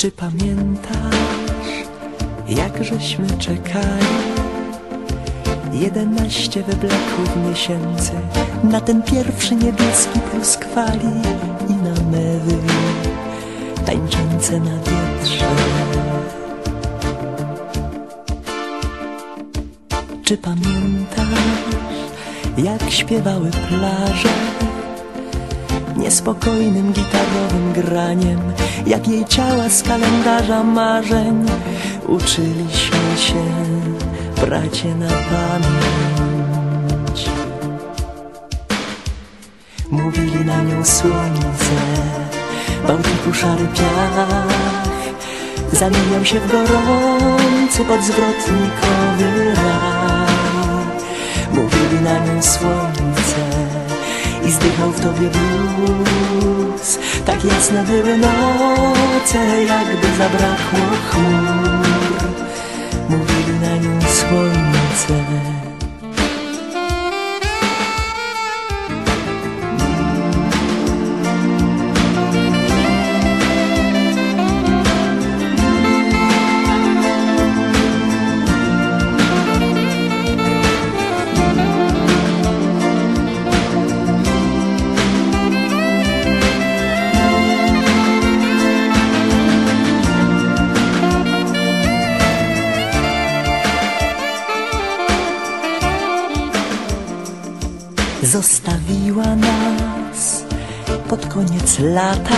Czy pamiętasz, jak żeśmy czekali? Jedenaście wyblaków miesięcy Na ten pierwszy niebieski pluskwali I na mewy tańczące na wietrze Czy pamiętasz, jak śpiewały plaże Niespokojnym gitarowym graniem. Jak jej ciała z kalendarza marzeń Uczyliśmy się, bracie, na pamięć. Mówili na nią słońce Bałtyku szary piach. Zamieniał się w gorący podzwrotnikowy raj. Mówili na nią słońce i zdychał w tobie blues Tak jasne były noce, jakby zabrakło chmur Zostawiła nas pod koniec lata.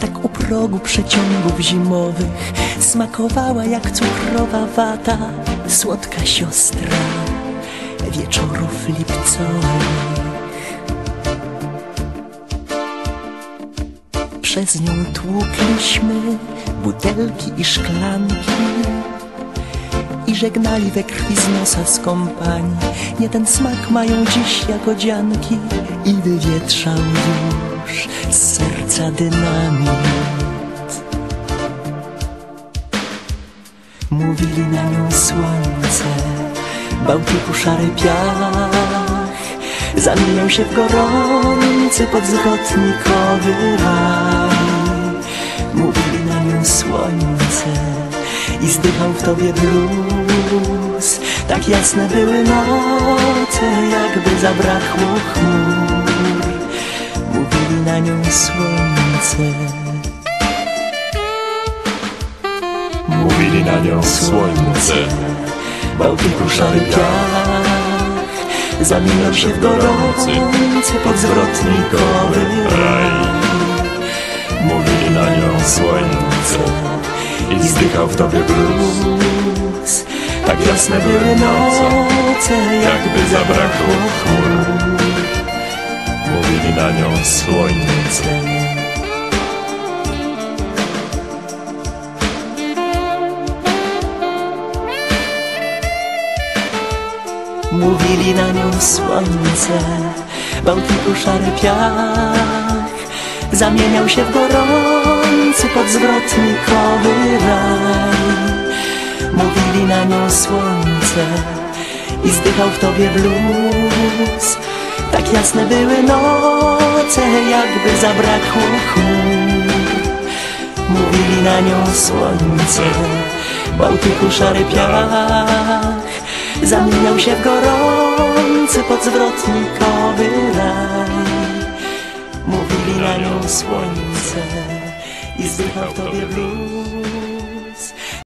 Tak u progu przeciągów zimowych Smakowała jak cukrowa wata. Słodka siostra wieczorów lipcowych. Przez nią tłukliśmy butelki i szklanki i żegnali we krwi z nosa skąpani. Nie ten smak mają dziś jagodzianki i wywietrzał już z serca dynamit. Mówili na nią słońce, Bałtyku szary piach, zamieniał się w gorący podzwrotnikowy raj. I zdychał w tobie blues. Tak jasne były noce, jakby zabrakło chmur. Mówili na nią słońce. Mówili na nią słońce. Bałtyku szary piach. Zamieniał się w gorący podzwrotnikowy Raj. Mówili na nią słońce I zdychał w tobie blues. Tak jasne były noce, Jakby zabrakło chmur. Mówili na nią słońce. Mówili na nią słońce, Bałtyku szary piach. Zamieniał się w gorący podzwrotnikowy raj Nią słońce i zdychał w tobie blues. Tak jasne były noce, jakby zabrakło chmur Mówili na nią słońce, Bałtyku szary piach. Zamieniał się w gorący podzwrotnikowy raj. Mówili na nią słońce i zdychał w tobie blues